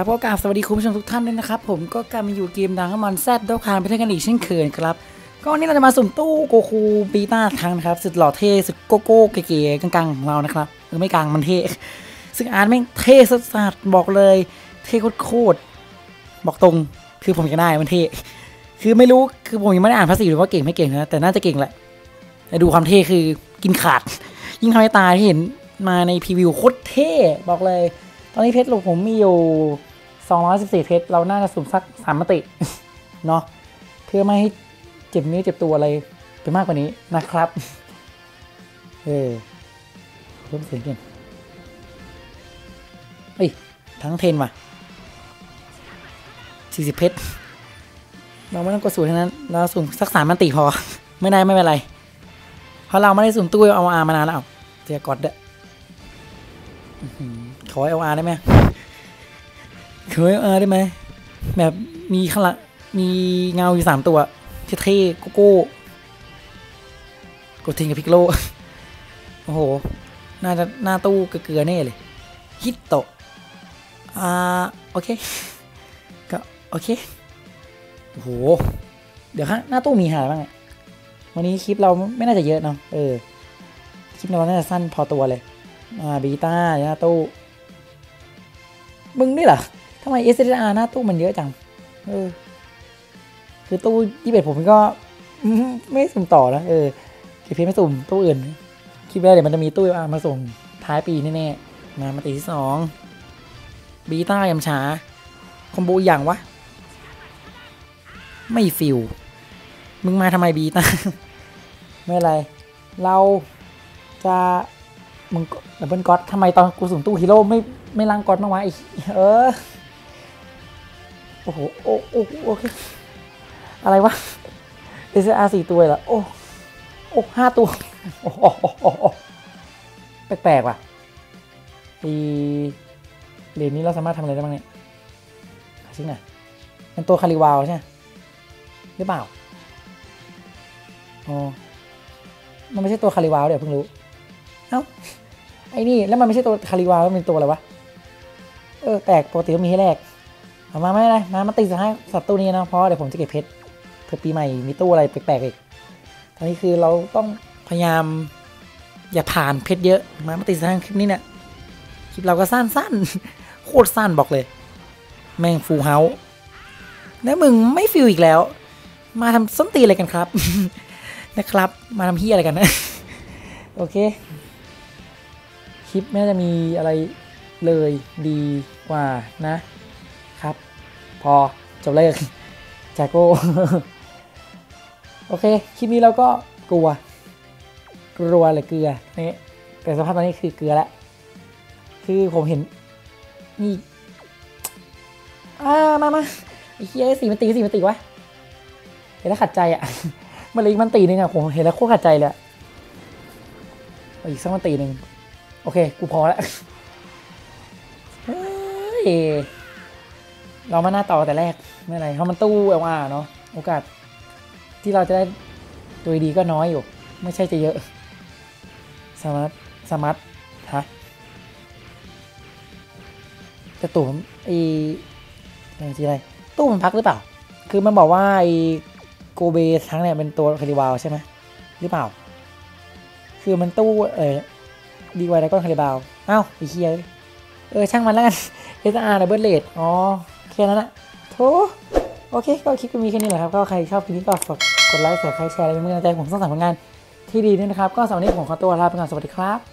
ครับก็กราบสวัสดีคุณผู้ชมทุกท่านด้วยนะครับ ผมก็กลับมาอยู่เกมดังมันแซดดอกคานไปเท่กันอีกเช่นเคยครับ ก็วันนี้เราจะมาสุ่มตู้โกคูบีต้าทังนะครับ สุดหล่อเท่สุดโกโก้เก๋ๆกลางๆของเรานะครับเออไม่กลางมันเท่ซึ่งอาร์ตแม่งเท่สัสๆบอกเลย เท่โคตรบอกตรงคือผมจะได้มันเท่คือไม่รู้คือผมยังไม่ได้อ่านภาษีหรือว่าเก่งไม่เก่งนะแต่น่าจะเก่งแหละแต่ดูความเท่คือกินขาด ยิ่งทำให้ตาที่เห็นมาในพรีวิวโคตรเท่บอกเลยตอนนี้เพชรหลูกผมมีอยู่ 214เพชรเราน่าจะสุ่มสักสามมติเนาะเพื่อไม่ให้เจ็บเนื้อเจ็บตัวอะไรไปมากกว่านี้นะครับ เออเพิ่มเสียงกันเอ้ย ทั้งเทนว่ะ40 เพชรเราไม่ต้องกดสูตรทั้งนั้นเราสุ่มสักสามมันติพอ ไม่ได้ไม่เป็นไร เพราะเราไม่ได้สุ่มตู้เอาอามานานแล้วเจียกดเด้อขอเอลอาร์ได้ไหม ขอเออได้ไหมแบบมีขลังมีเงาอยู่สามตัวเท่ๆโกโก้กดทิ้งกับพิกโลโอ้โห น่าจะหน้าตู้เกลือแน่เลย ฮิตโตะอ่า โอเค ก็ โอเค โอ้โห เดี๋ยวฮะหน้าตู้มีหายบ้างอวันนี้คลิปเราไม่น่าจะเยอะเนาะเออ คลิปเราน่าจะสั้นพอตัวเลย อ่า บีต้าหน้าตู้ มึงนี่เหรอ ทำไม s อ r หน้าตู้มันเยอะจัง เออ คือตู้ยี่สิบเอ็ดผมก็ ไม่สุ่มต่อนะเออเก็บเพชรไม่สุ่มตู้อื่น คิดว่าเดี๋ยวมันจะมีตู้อามาส่งท้ายปีแน่ๆมามาตีที่สองบีต้ายำช้าคอมโบอย่างวะ ไม่ฟิลมึงมาทำไมบีต้าไม่เป็นไร เราจะมึงดับเบิลก๊อตทำไมตอนกูสุ่มตู้ฮีโร่ไม่ไม่ล้างก๊อตมางวะไอ้เออ โอ้โห โอ้โอ้โอเคอะไรวะ s อ r สี่ตัวเหรอ โอ้ โอ้ห้าตัว โอ้โหโอ้โหโอ้โหแปลกๆว่ะอีเหรียญนี้เราสามารถทำอะไรได้บ้างเนี่ยชิ้นหน่อยเป็นตัวคาริวาวใช่ไหมหรือเปล่า อ๋อ มันไม่ใช่ตัวคาริวาวเดี๋ยวเพิ่งรู้ เอ้า ไอ้นี่ แล้วมันไม่ใช่ตัวคาริวาวมันเป็นตัวอะไรวะ เออ แปลกปกติก็มีให้แรก เอามาไม่เป็นไรมามาตีสักให้สัตว์ตู้นี้นะเพราะเดี๋ยวผมจะเก็บเพชรเผื่อปีใหม่มีตู้อะไรแปลกๆอีกตอนนี้คือเราต้องพยายาม อย่าผ่านเพชรเยอะ มามาตีสักห้คลิปนี้เนี่ยคลิปเราก็สั้นๆโคตรสั้นบอกเลย แม่งฟูเฮาแล้วมึงไม่ฟิลอีกแล้ว มาทำส้นตีอะไรกันครับ นะครับ มาทำเฮียอะไรกันนะ โอเค คลิปไม่น่าจะมีอะไรเลยดีกว่านะ ครับ พอจบเลยจากโก้โอเค คลิปนี้เราก็กลัว กลัวเลยเกลือนี่แต่สภาพตอนนี้คือเกลือแล้วคือผมเห็น นี่อ่ามามาไอ้เหี้ยสีมันตีสีมันตีวะเห็นแล้วขัดใจอะมันเลยมันตีหนึงอะผมเห็นแล้วโคตรขัดใจเลยอีกสักมันตีหนึ่งโอเค กูพอแล้วเฮ้ย เรามาหน้าต่อแต่แรกไม่ไรเพราะมันตู้เอลอาเนาะโอกาสที่เราจะได้ตัวดีก็น้อยอยู่ ไม่ใช่จะเยอะ สมาร์ทสมาร์ทฮะแต่ตู้ผมไอ้อะไรตู้มันพักหรือเปล่า คือมันบอกว่าไอโกเบทั้งเนี่ยเป็นตัวคาริวาวใช่ไหมหรือเปล่า คือมันตู้เออดีไวแล้วก็คาริบาวอ้าวไอเคียเออช่างมันแล้วกันเอสอาร์ดับเบิลเลดอ๋อ แค่นั้นแหละโถโอเค ก็คลิปก็มีแค่นี้แหละครับ ก็ใครชอบคลิปนี้ก็ฝากกดไลค์กดแชร์อะไรเป็นกำลังใจผมสร้างสรรค์ผลงานที่ดีด้วยนะครับ ก็สำหรับวันนี้ผมขอตัวลาไปก่อน สวัสดีครับ